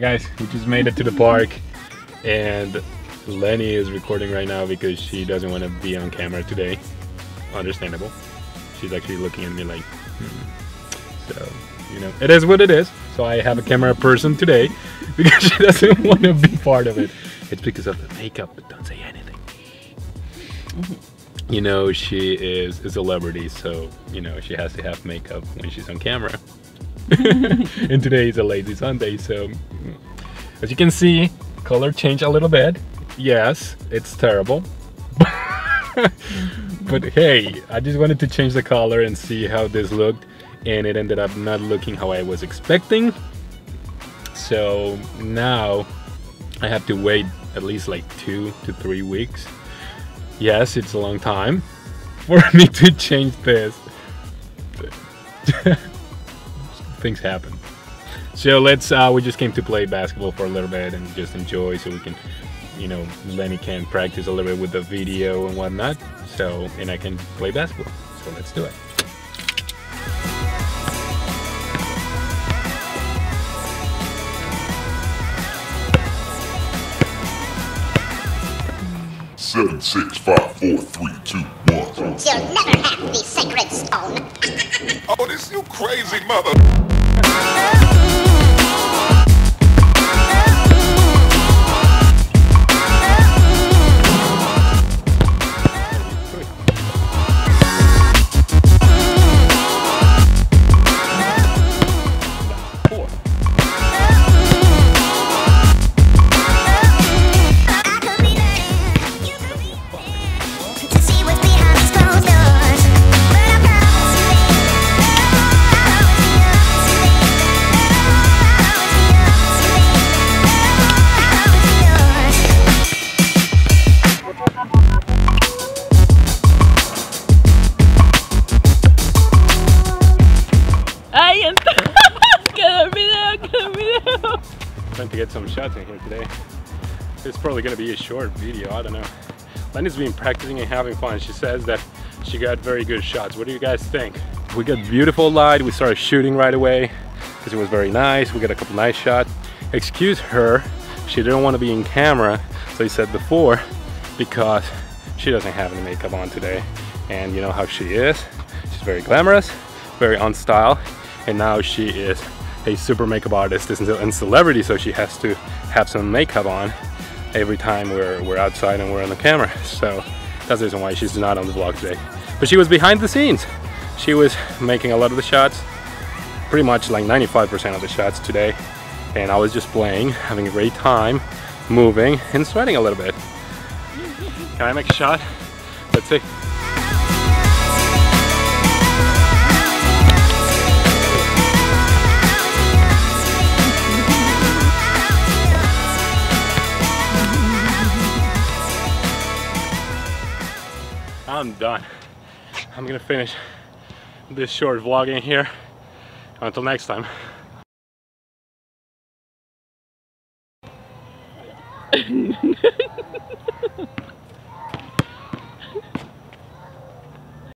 Guys, we just made it to the park and Lennie is recording right now because she doesn't want to be on camera today. Understandable. She's actually looking at me like, hmm. so, you know, it is what it is. So I have a camera person today because she doesn't want to be part of it. It's because of the makeup, but don't say anything. You know, she is a celebrity, so, you know, she has to have makeup when she's on camera. and today is a lazy Sunday, so mm, as you can see, color changed a little bit. Yes, it's terrible. but hey, I just wanted to change the color and see how this looked and it ended up not looking how I was expecting. So now I have to wait at least like two to three weeks. Yes, it's a long time for me to change this. Things happen. So let's, uh, we just came to play basketball for a little bit and just enjoy so we can, you know, Lennie can practice a little bit with the video and whatnot. So, and I can play basketball. So let's do it. Seven, six, five, four, three, two. You'll never have the sacred stone. Oh, this you crazy mother. Trying to get some shots in here today. It's probably gonna be a short video, I don't know. Lennie's been practicing and having fun. She says that she got very good shots. What do you guys think? We got beautiful light. We started shooting right away because it was very nice. We got a couple nice shots. Excuse her, she didn't want to be in camera, so he said before, because she doesn't have any makeup on today. And you know how she is. She's very glamorous, very on style, and now she is a super makeup artist and celebrity, so she has to have some makeup on every time we're, we're outside and we're on the camera. So that's the reason why she's not on the vlog today. But she was behind the scenes. She was making a lot of the shots, pretty much like 95% of the shots today. And I was just playing, having a great time, moving and sweating a little bit. Can I make a shot? Let's see. I'm done. I'm gonna finish this short vlogging here. Until next time.